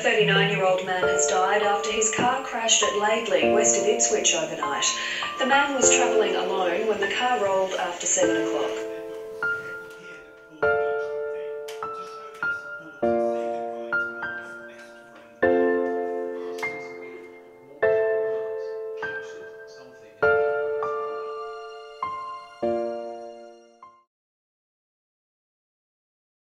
39-year-old man has died after his car crashed at Laidley, west of Ipswich overnight. The man was travelling alone when the car rolled after 7 o'clock.